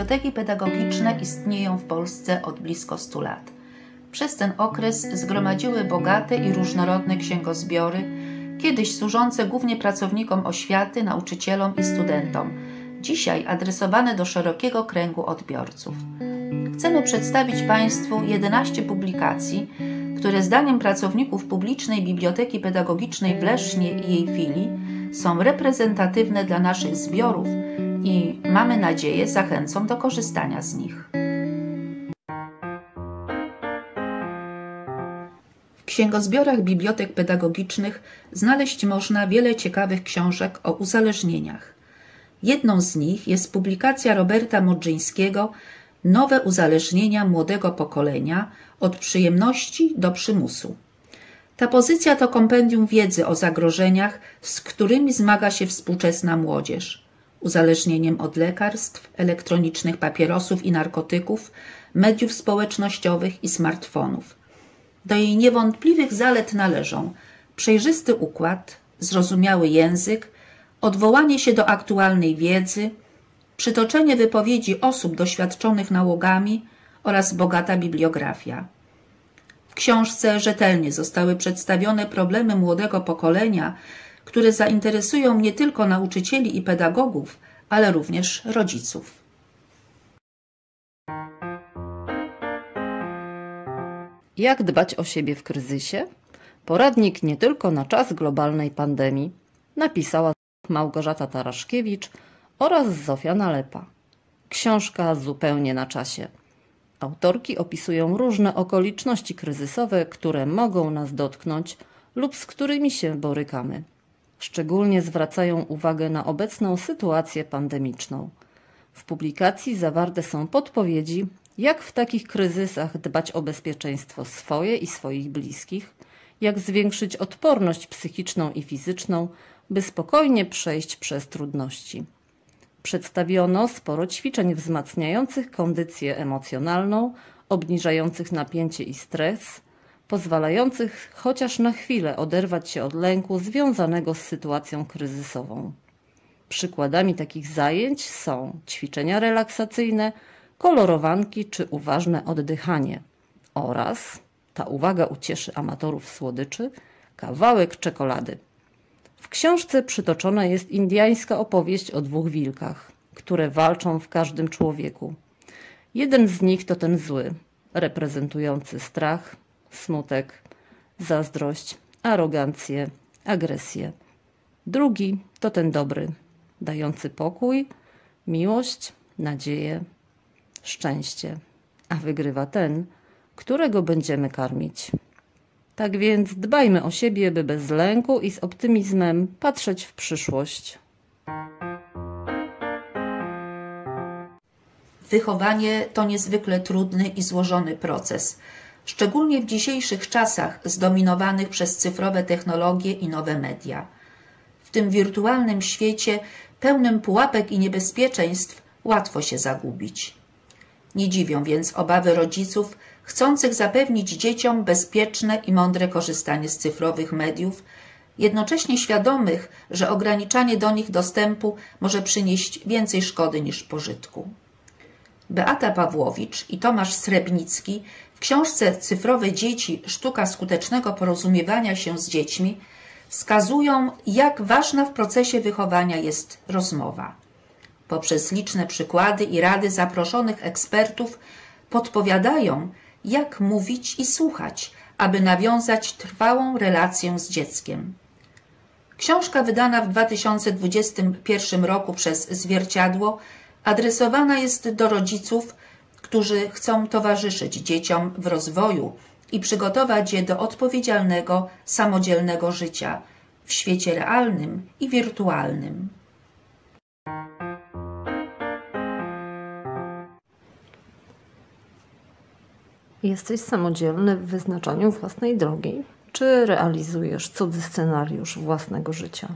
Biblioteki pedagogiczne istnieją w Polsce od blisko 100 lat. Przez ten okres zgromadziły bogate i różnorodne księgozbiory, kiedyś służące głównie pracownikom oświaty, nauczycielom i studentom, dzisiaj adresowane do szerokiego kręgu odbiorców. Chcemy przedstawić Państwu 11 publikacji, które zdaniem pracowników publicznej Biblioteki Pedagogicznej w Lesznie i jej filii są reprezentatywne dla naszych zbiorów i mamy nadzieję zachęcą do korzystania z nich. W księgozbiorach bibliotek pedagogicznych znaleźć można wiele ciekawych książek o uzależnieniach. Jedną z nich jest publikacja Roberta Modrzyńskiego Nowe uzależnienia młodego pokolenia od przyjemności do przymusu. Ta pozycja to kompendium wiedzy o zagrożeniach, z którymi zmaga się współczesna młodzież. Uzależnieniem od lekarstw, elektronicznych papierosów i narkotyków, mediów społecznościowych i smartfonów. Do jej niewątpliwych zalet należą przejrzysty układ, zrozumiały język, odwołanie się do aktualnej wiedzy, przytoczenie wypowiedzi osób doświadczonych nałogami oraz bogata bibliografia. W książce rzetelnie zostały przedstawione problemy młodego pokolenia, które zainteresują nie tylko nauczycieli i pedagogów, ale również rodziców. Jak dbać o siebie w kryzysie? Poradnik nie tylko na czas globalnej pandemii napisała Małgorzata Taraszkiewicz oraz Zofia Nalepa. Książka zupełnie na czasie. Autorki opisują różne okoliczności kryzysowe, które mogą nas dotknąć lub z którymi się borykamy. Szczególnie zwracają uwagę na obecną sytuację pandemiczną. W publikacji zawarte są podpowiedzi, jak w takich kryzysach dbać o bezpieczeństwo swoje i swoich bliskich, jak zwiększyć odporność psychiczną i fizyczną, by spokojnie przejść przez trudności. Przedstawiono sporo ćwiczeń wzmacniających kondycję emocjonalną, obniżających napięcie i stres, pozwalających chociaż na chwilę oderwać się od lęku związanego z sytuacją kryzysową. Przykładami takich zajęć są ćwiczenia relaksacyjne, kolorowanki czy uważne oddychanie oraz, ta uwaga ucieszy amatorów słodyczy, kawałek czekolady. W książce przytoczona jest indiańska opowieść o dwóch wilkach, które walczą w każdym człowieku. Jeden z nich to ten zły, reprezentujący strach, smutek, zazdrość, arogancję, agresję. Drugi to ten dobry, dający pokój, miłość, nadzieję, szczęście, a wygrywa ten, którego będziemy karmić. Tak więc dbajmy o siebie, by bez lęku i z optymizmem patrzeć w przyszłość. Wychowanie to niezwykle trudny i złożony proces, szczególnie w dzisiejszych czasach zdominowanych przez cyfrowe technologie i nowe media. W tym wirtualnym świecie, pełnym pułapek i niebezpieczeństw, łatwo się zagubić. Nie dziwią więc obawy rodziców chcących zapewnić dzieciom bezpieczne i mądre korzystanie z cyfrowych mediów, jednocześnie świadomych, że ograniczanie do nich dostępu może przynieść więcej szkody niż pożytku. Beata Pawłowicz i Tomasz Srebnicki w książce Cyfrowe dzieci sztuka skutecznego porozumiewania się z dziećmi wskazują, jak ważna w procesie wychowania jest rozmowa. Poprzez liczne przykłady i rady zaproszonych ekspertów podpowiadają, jak mówić i słuchać, aby nawiązać trwałą relację z dzieckiem. Książka wydana w 2021 roku przez Zwierciadło adresowana jest do rodziców, którzy chcą towarzyszyć dzieciom w rozwoju i przygotować je do odpowiedzialnego, samodzielnego życia w świecie realnym i wirtualnym. Jesteś samodzielny w wyznaczaniu własnej drogi, czy realizujesz cudzy scenariusz własnego życia?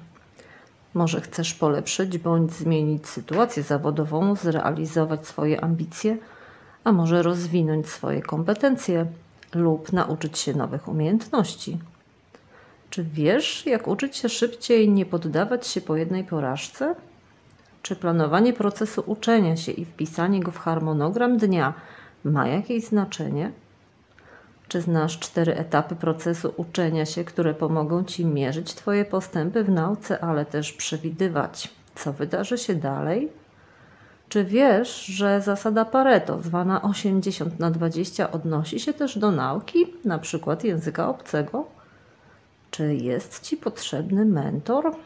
Może chcesz polepszyć bądź zmienić sytuację zawodową, zrealizować swoje ambicje, a może rozwinąć swoje kompetencje lub nauczyć się nowych umiejętności. Czy wiesz, jak uczyć się szybciej nie poddawać się po jednej porażce? Czy planowanie procesu uczenia się i wpisanie go w harmonogram dnia ma jakieś znaczenie? Czy znasz cztery etapy procesu uczenia się, które pomogą ci mierzyć Twoje postępy w nauce, ale też przewidywać, co wydarzy się dalej? Czy wiesz, że zasada Pareto, zwana 80 na 20, odnosi się też do nauki, na przykład języka obcego? Czy jest Ci potrzebny mentor?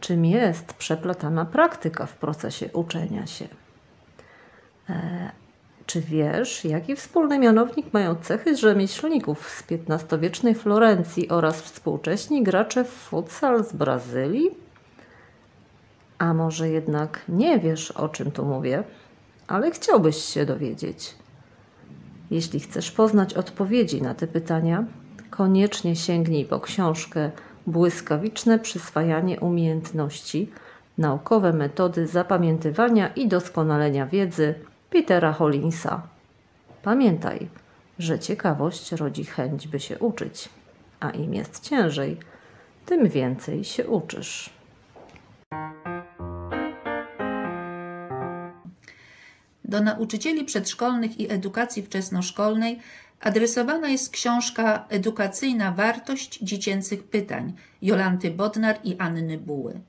Czym jest przeplatana praktyka w procesie uczenia się? Czy wiesz, jaki wspólny mianownik mają cechy rzemieślników z XV-wiecznej Florencji oraz współcześni gracze w futsal z Brazylii? A może jednak nie wiesz, o czym tu mówię, ale chciałbyś się dowiedzieć. Jeśli chcesz poznać odpowiedzi na te pytania, koniecznie sięgnij po książkę Błyskawiczne przyswajanie umiejętności, naukowe metody zapamiętywania i doskonalenia wiedzy Petera Hollinsa. Pamiętaj, że ciekawość rodzi chęć, by się uczyć, a im jest ciężej, tym więcej się uczysz. Do nauczycieli przedszkolnych i edukacji wczesnoszkolnej adresowana jest książka Edukacyjna wartość dziecięcych pytań Jolanty Bodnar i Anny Buły.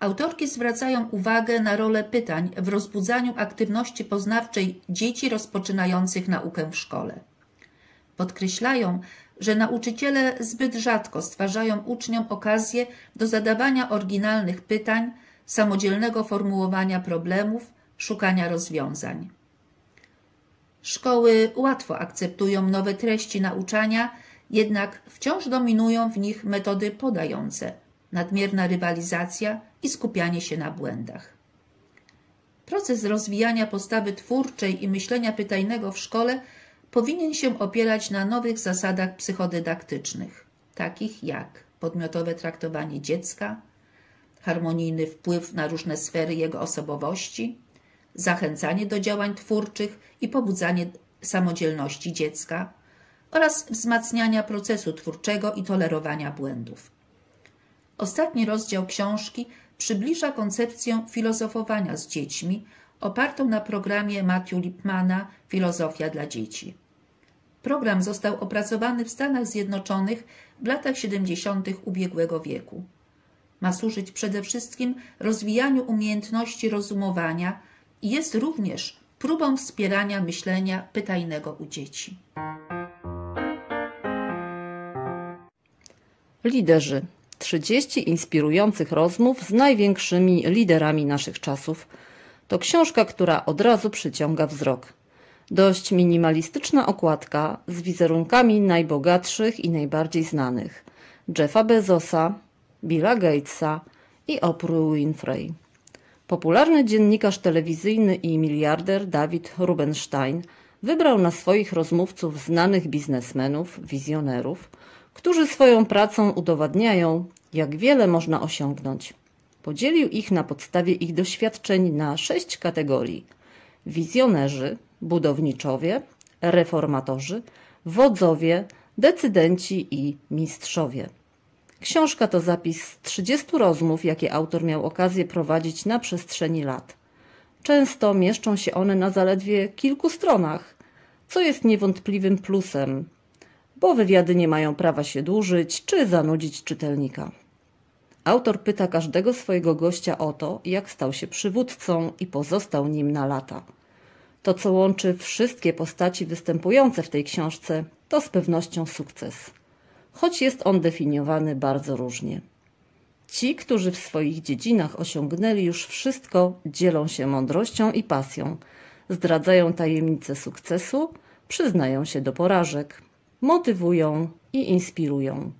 Autorki zwracają uwagę na rolę pytań w rozbudzaniu aktywności poznawczej dzieci rozpoczynających naukę w szkole. Podkreślają, że nauczyciele zbyt rzadko stwarzają uczniom okazję do zadawania oryginalnych pytań, samodzielnego formułowania problemów, szukania rozwiązań. Szkoły łatwo akceptują nowe treści nauczania, jednak wciąż dominują w nich metody podające, nadmierna rywalizacja i skupianie się na błędach. Proces rozwijania postawy twórczej i myślenia pytajnego w szkole powinien się opierać na nowych zasadach psychodydaktycznych, takich jak podmiotowe traktowanie dziecka, harmonijny wpływ na różne sfery jego osobowości, zachęcanie do działań twórczych i pobudzanie samodzielności dziecka oraz wzmacniania procesu twórczego i tolerowania błędów. Ostatni rozdział książki przybliża koncepcję filozofowania z dziećmi opartą na programie Matthew Lipmana Filozofia dla dzieci. Program został opracowany w Stanach Zjednoczonych w latach 70. ubiegłego wieku. Ma służyć przede wszystkim rozwijaniu umiejętności rozumowania i jest również próbą wspierania myślenia pytajnego u dzieci. Liderzy 30 inspirujących rozmów z największymi liderami naszych czasów. To książka, która od razu przyciąga wzrok. Dość minimalistyczna okładka z wizerunkami najbogatszych i najbardziej znanych Jeffa Bezosa, Billa Gatesa i Oprah Winfrey. Popularny dziennikarz telewizyjny i miliarder David Rubenstein wybrał na swoich rozmówców znanych biznesmenów, wizjonerów, którzy swoją pracą udowadniają, jak wiele można osiągnąć. Podzielił ich na podstawie ich doświadczeń na sześć kategorii: wizjonerzy, budowniczowie, reformatorzy, wodzowie, decydenci i mistrzowie. Książka to zapis z 30 rozmów, jakie autor miał okazję prowadzić na przestrzeni lat. Często mieszczą się one na zaledwie kilku stronach, co jest niewątpliwym plusem, bo wywiady nie mają prawa się dłużyć czy zanudzić czytelnika. Autor pyta każdego swojego gościa o to, jak stał się przywódcą i pozostał nim na lata. To, co łączy wszystkie postaci występujące w tej książce, to z pewnością sukces, choć jest on definiowany bardzo różnie. Ci, którzy w swoich dziedzinach osiągnęli już wszystko, dzielą się mądrością i pasją, zdradzają tajemnice sukcesu, przyznają się do porażek, motywują i inspirują.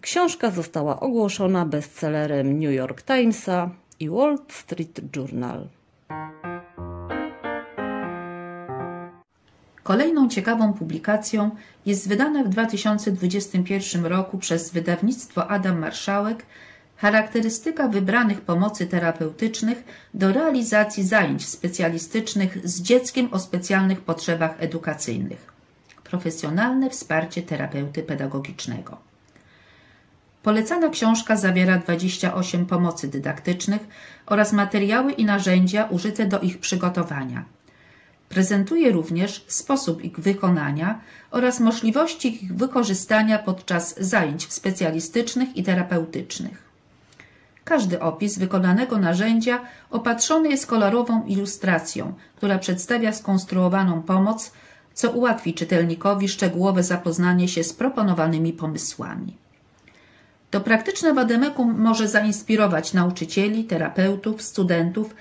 Książka została ogłoszona bestsellerem New York Timesa i Wall Street Journal. Kolejną ciekawą publikacją jest wydana w 2021 roku przez wydawnictwo Adam Marszałek charakterystyka wybranych pomocy terapeutycznych do realizacji zajęć specjalistycznych z dzieckiem o specjalnych potrzebach edukacyjnych profesjonalne wsparcie terapeuty pedagogicznego. Polecana książka zawiera 28 pomocy dydaktycznych oraz materiały i narzędzia użyte do ich przygotowania. Prezentuje również sposób ich wykonania oraz możliwości ich wykorzystania podczas zajęć specjalistycznych i terapeutycznych. Każdy opis wykonanego narzędzia opatrzony jest kolorową ilustracją, która przedstawia skonstruowaną pomoc, co ułatwi czytelnikowi szczegółowe zapoznanie się z proponowanymi pomysłami. To praktyczne wademekum może zainspirować nauczycieli, terapeutów, studentów,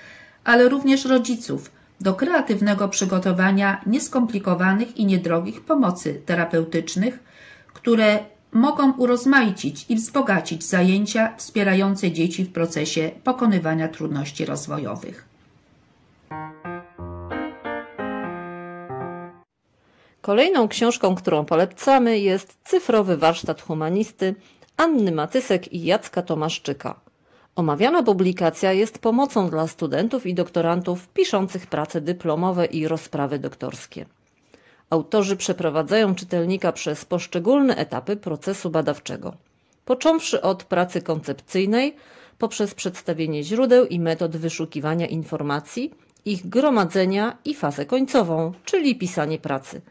ale również rodziców do kreatywnego przygotowania nieskomplikowanych i niedrogich pomocy terapeutycznych, które mogą urozmaicić i wzbogacić zajęcia wspierające dzieci w procesie pokonywania trudności rozwojowych. Kolejną książką, którą polecamy jest Cyfrowy warsztat humanisty Anny Matysek i Jacka Tomaszczyka. Omawiana publikacja jest pomocą dla studentów i doktorantów piszących prace dyplomowe i rozprawy doktorskie. Autorzy przeprowadzają czytelnika przez poszczególne etapy procesu badawczego, począwszy od pracy koncepcyjnej, poprzez przedstawienie źródeł i metod wyszukiwania informacji, ich gromadzenia i fazę końcową, czyli pisanie pracy.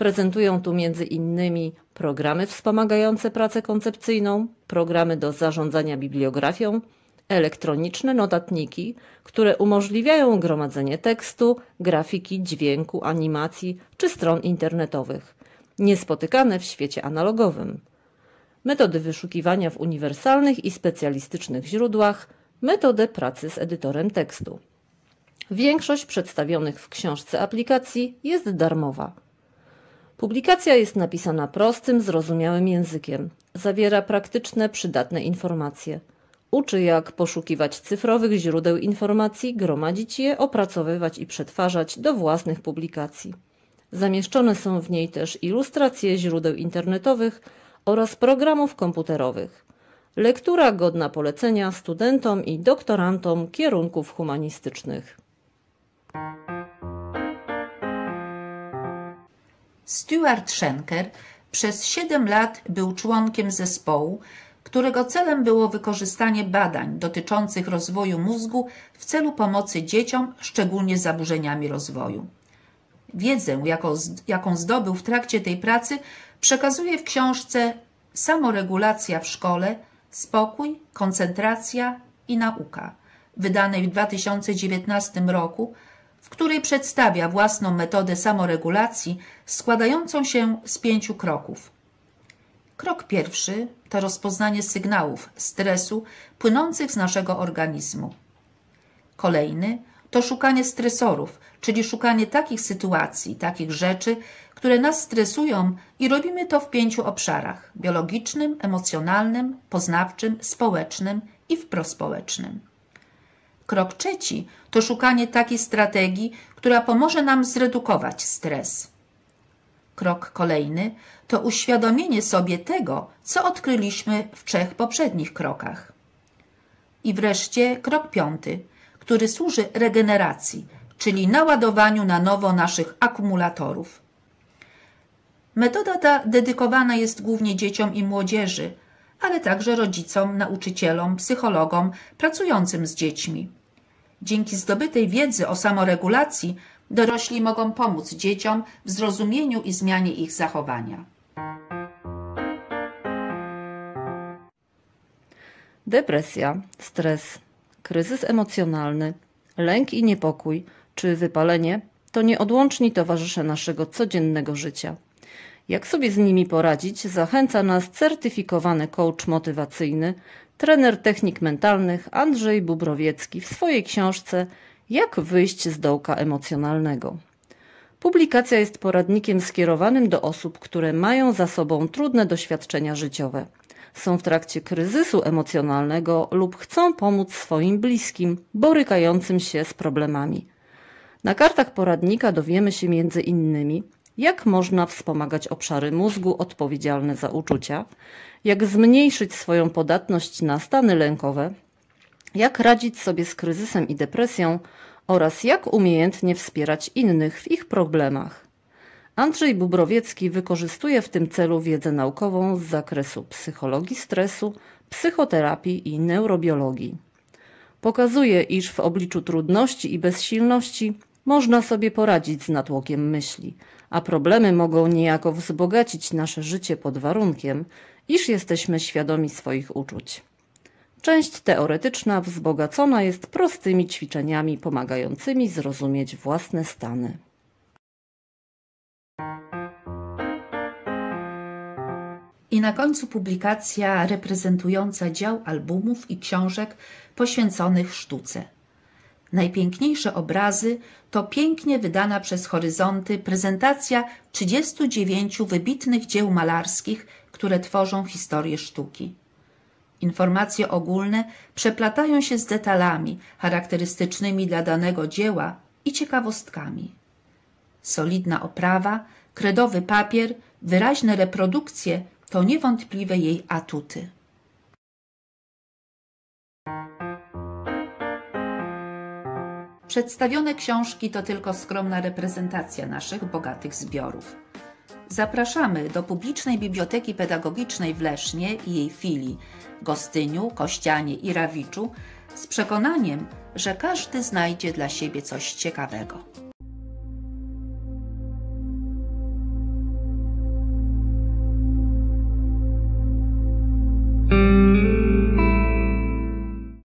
Prezentują tu między innymi programy wspomagające pracę koncepcyjną, programy do zarządzania bibliografią, elektroniczne notatniki, które umożliwiają gromadzenie tekstu, grafiki, dźwięku, animacji czy stron internetowych, niespotykane w świecie analogowym. Metody wyszukiwania w uniwersalnych i specjalistycznych źródłach, metodę pracy z edytorem tekstu. Większość przedstawionych w książce aplikacji jest darmowa. Publikacja jest napisana prostym, zrozumiałym językiem. Zawiera praktyczne, przydatne informacje. Uczy, jak poszukiwać cyfrowych źródeł informacji, gromadzić je, opracowywać i przetwarzać do własnych publikacji. Zamieszczone są w niej też ilustracje źródeł internetowych oraz programów komputerowych. Lektura godna polecenia studentom i doktorantom kierunków humanistycznych. Stuart Schenker przez 7 lat był członkiem zespołu, którego celem było wykorzystanie badań dotyczących rozwoju mózgu w celu pomocy dzieciom, szczególnie z zaburzeniami rozwoju. Wiedzę, jaką zdobył w trakcie tej pracy, przekazuje w książce Samoregulacja w szkole, spokój, koncentracja i nauka, wydanej w 2019 roku, w której przedstawia własną metodę samoregulacji składającą się z pięciu kroków. Krok pierwszy to rozpoznanie sygnałów stresu płynących z naszego organizmu. Kolejny to szukanie stresorów, czyli szukanie takich sytuacji, takich rzeczy, które nas stresują i robimy to w pięciu obszarach: biologicznym, emocjonalnym, poznawczym, społecznym i wprospołecznym. Krok trzeci to szukanie takiej strategii, która pomoże nam zredukować stres. Krok kolejny to uświadomienie sobie tego, co odkryliśmy w trzech poprzednich krokach. I wreszcie krok piąty, który służy regeneracji, czyli naładowaniu na nowo naszych akumulatorów. Metoda ta dedykowana jest głównie dzieciom i młodzieży, ale także rodzicom, nauczycielom, psychologom pracującym z dziećmi. Dzięki zdobytej wiedzy o samoregulacji dorośli mogą pomóc dzieciom w zrozumieniu i zmianie ich zachowania. Depresja, stres, kryzys emocjonalny, lęk i niepokój czy wypalenie to nieodłączni towarzysze naszego codziennego życia. Jak sobie z nimi poradzić, zachęca nas certyfikowany coach motywacyjny, trener technik mentalnych Andrzej Bubrowiecki w swojej książce Jak wyjść z dołka emocjonalnego. Publikacja jest poradnikiem skierowanym do osób, które mają za sobą trudne doświadczenia życiowe, są w trakcie kryzysu emocjonalnego lub chcą pomóc swoim bliskim borykającym się z problemami. Na kartach poradnika dowiemy się między innymi, jak można wspomagać obszary mózgu odpowiedzialne za uczucia, jak zmniejszyć swoją podatność na stany lękowe, jak radzić sobie z kryzysem i depresją oraz jak umiejętnie wspierać innych w ich problemach. Andrzej Bubrowiecki wykorzystuje w tym celu wiedzę naukową z zakresu psychologii stresu, psychoterapii i neurobiologii. Pokazuje, iż w obliczu trudności i bezsilności można sobie poradzić z natłokiem myśli, a problemy mogą niejako wzbogacić nasze życie pod warunkiem, iż jesteśmy świadomi swoich uczuć. Część teoretyczna wzbogacona jest prostymi ćwiczeniami pomagającymi zrozumieć własne stany. I na końcu publikacja reprezentująca dział albumów i książek poświęconych sztuce. Najpiękniejsze obrazy to pięknie wydana przez Horyzonty prezentacja 39 wybitnych dzieł malarskich, które tworzą historię sztuki. Informacje ogólne przeplatają się z detalami charakterystycznymi dla danego dzieła i ciekawostkami. Solidna oprawa, kredowy papier, wyraźne reprodukcje to niewątpliwe jej atuty. Przedstawione książki to tylko skromna reprezentacja naszych bogatych zbiorów. Zapraszamy do publicznej biblioteki pedagogicznej w Lesznie i jej filii Gostyniu, Kościanie i Rawiczu z przekonaniem, że każdy znajdzie dla siebie coś ciekawego.